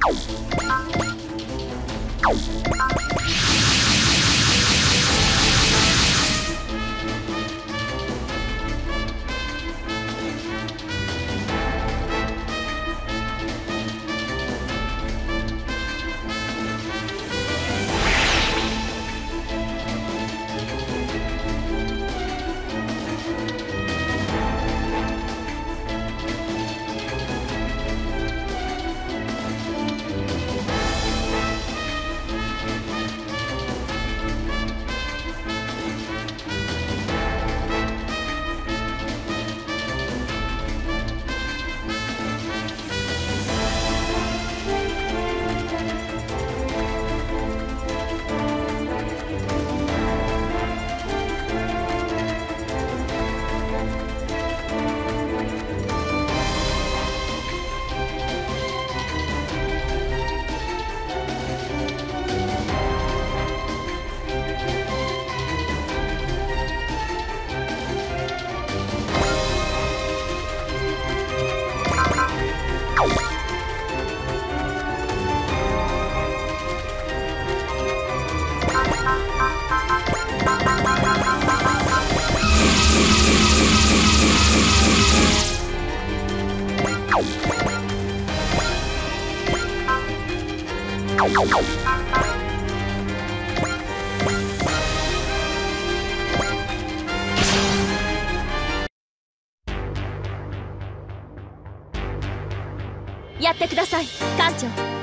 Thank やってください艦長。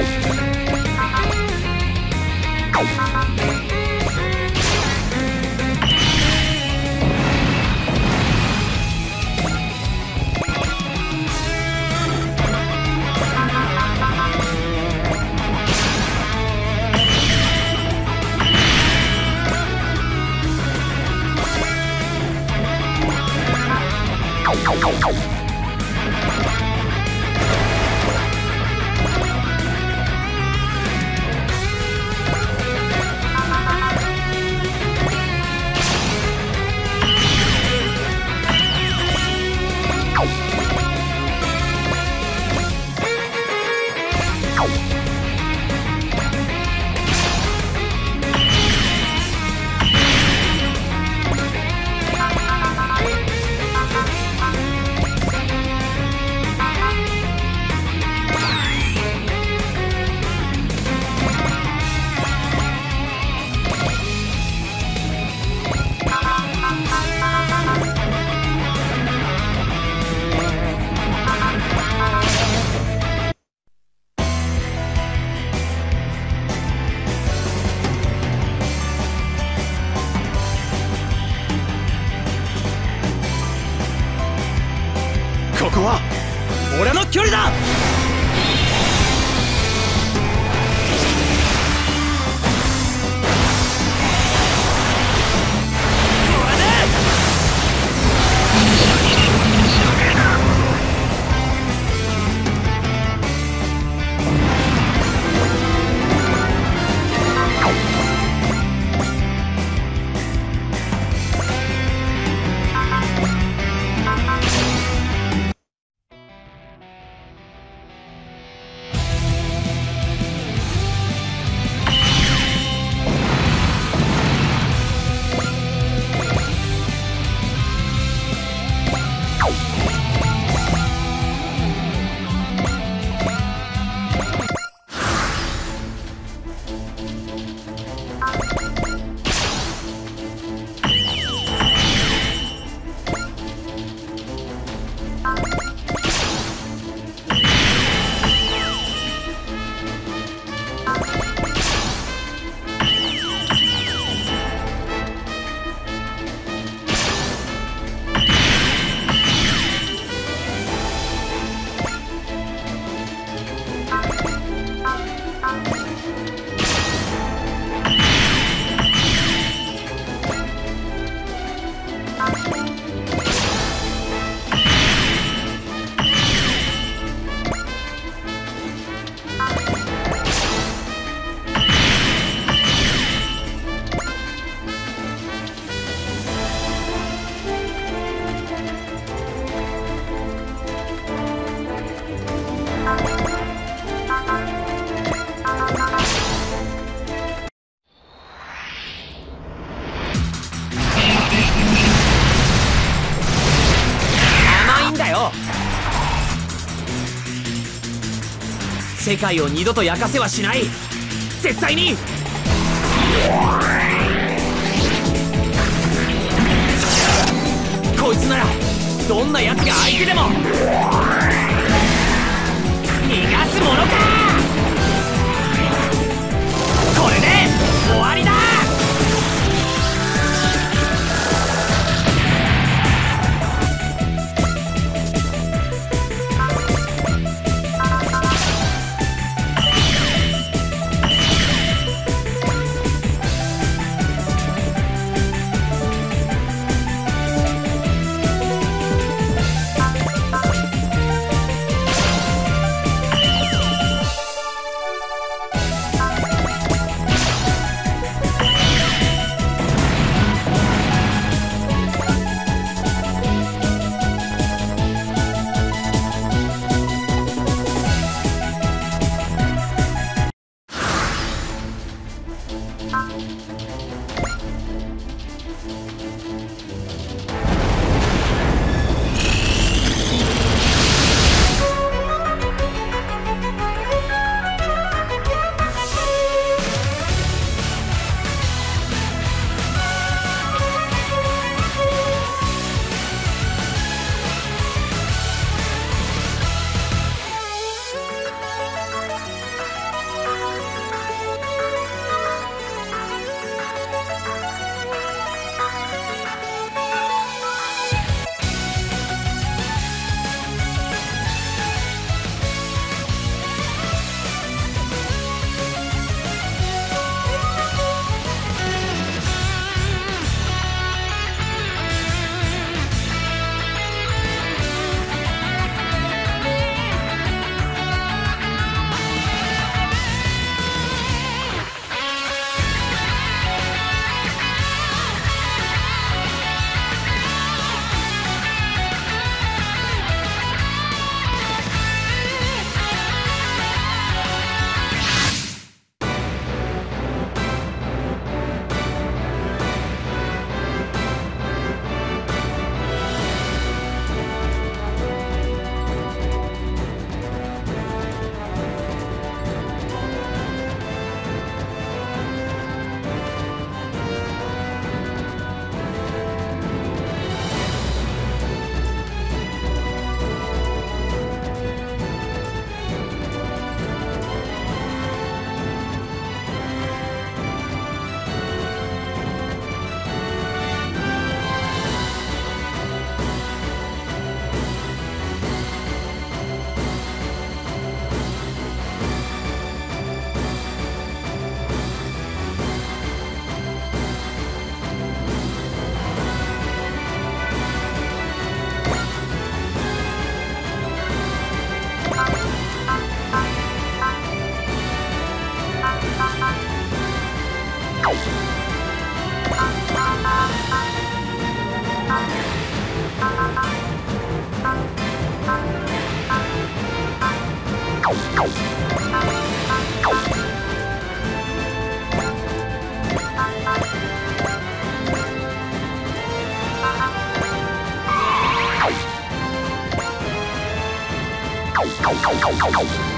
だ世界を二度と焼かせはしない。絶対に。こいつならどんな奴が相手でも。逃がすものか。Oh, oh, oh.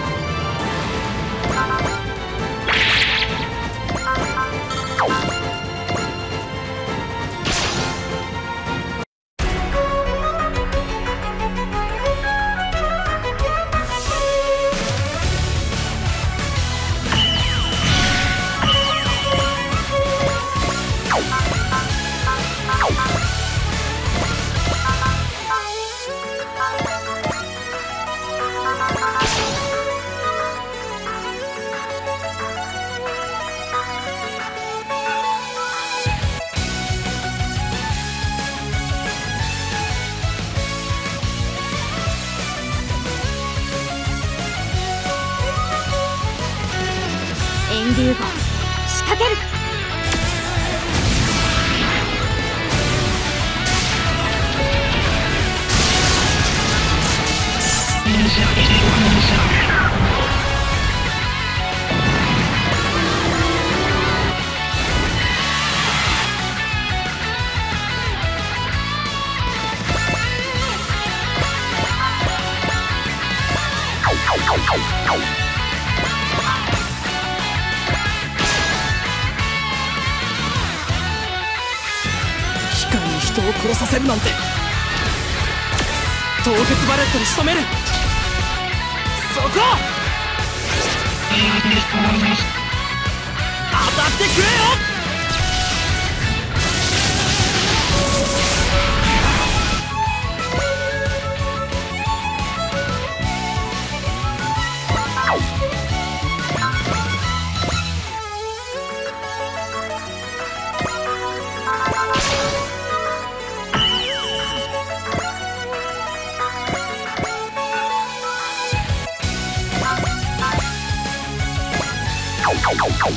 間に人を殺させるなんて。凍結バレットに仕留める。そこ！当たってくれよ！パル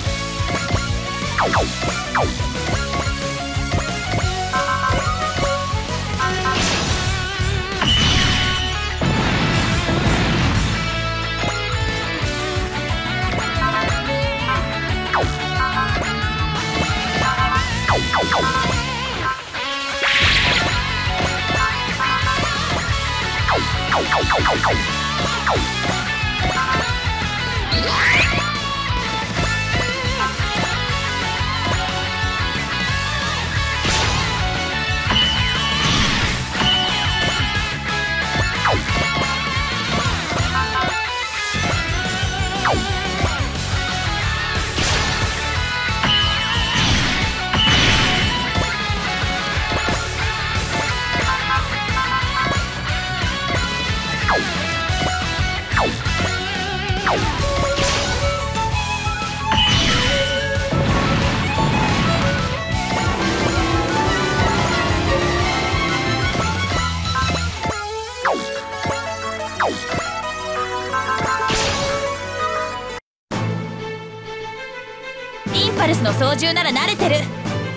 操縦なら慣れてる。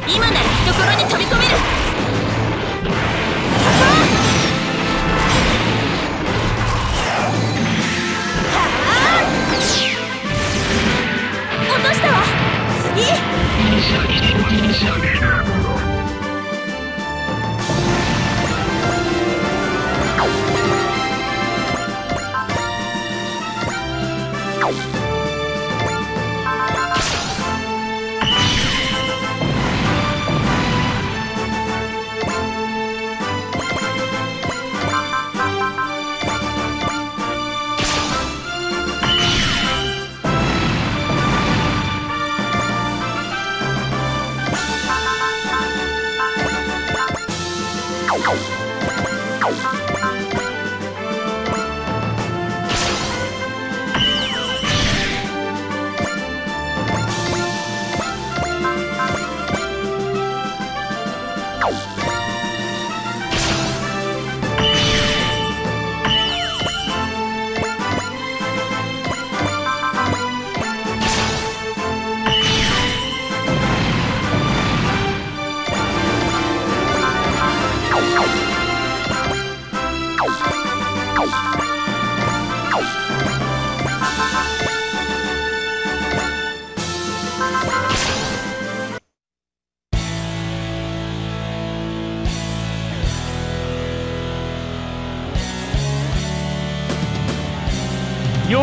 今なら懐に飛び込める。はあ。落としたわ。次。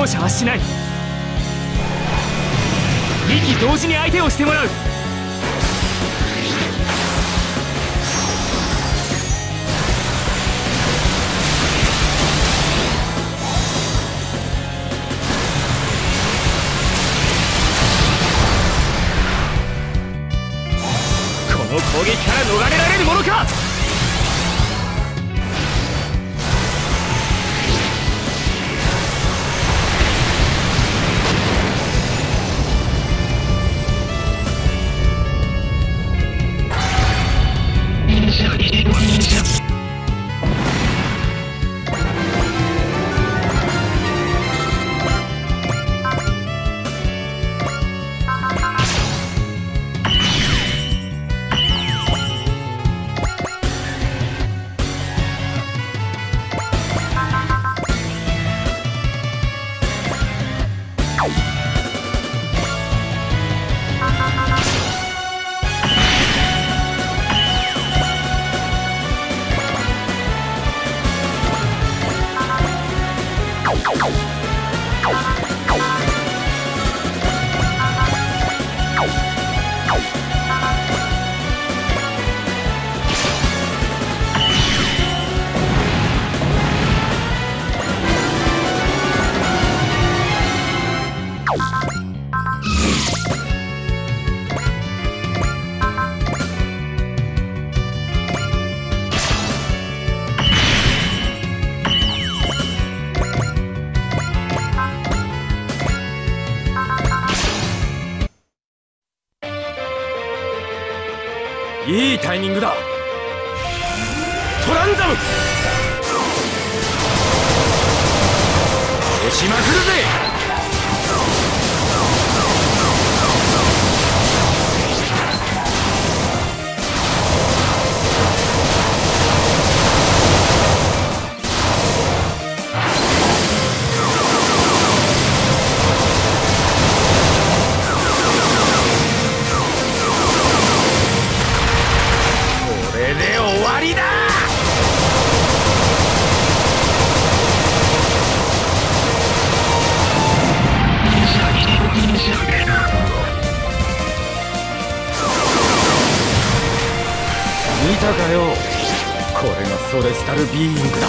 容赦はしない。2機同時に相手をしてもらう。この攻撃から逃れられるものか。ングだ。トランザム。押しまくるぜ。Pinta.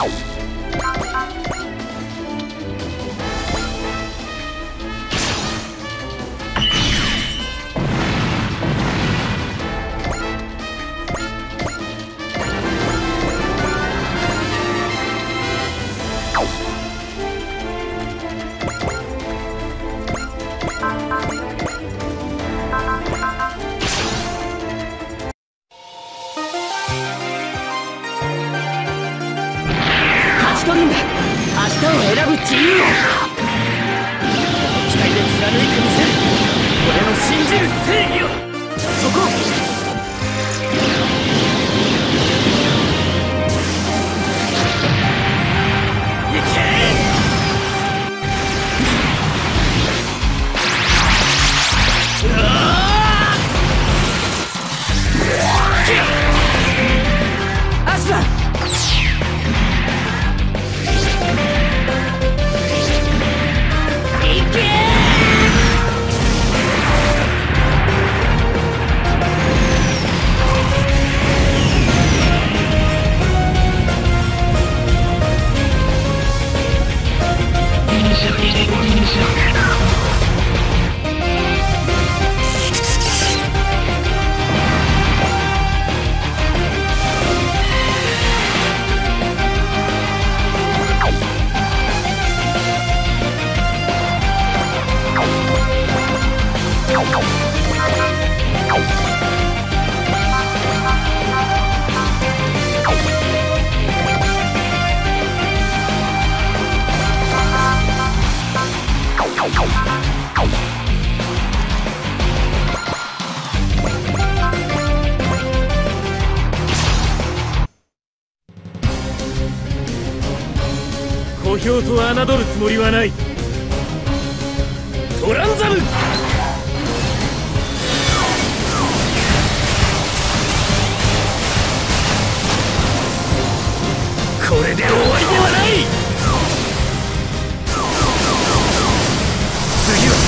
Oh, 小兵と侮るつもりはない。トランザムこれで終わりではない。次は。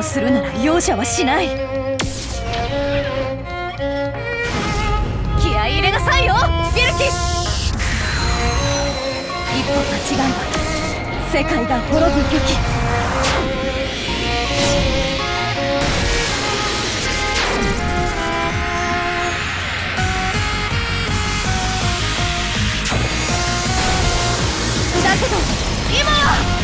をするなら容赦はしない。気合い入れなさいよビルキス一歩間違えば世界が滅ぶ武器。だけど今は